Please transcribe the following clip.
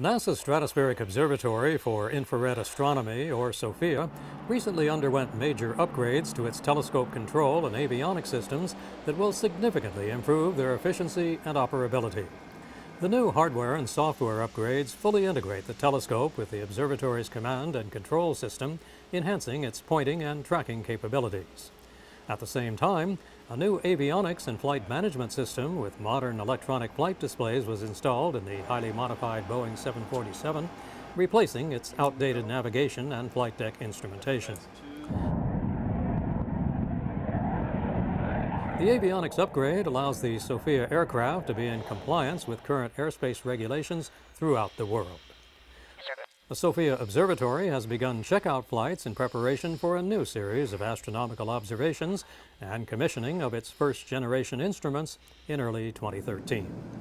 NASA's Stratospheric Observatory for Infrared Astronomy, or SOFIA, recently underwent major upgrades to its telescope control and avionics systems that will significantly improve their efficiency and operability. The new hardware and software upgrades fully integrate the telescope with the observatory's command and control system, enhancing its pointing and tracking capabilities. At the same time, a new avionics and flight management system with modern electronic flight displays was installed in the highly modified Boeing 747, replacing its outdated navigation and flight deck instrumentation. The avionics upgrade allows the SOFIA aircraft to be in compliance with current airspace regulations throughout the world. The SOFIA Observatory has begun checkout flights in preparation for a new series of astronomical observations and commissioning of its first generation instruments in early 2013.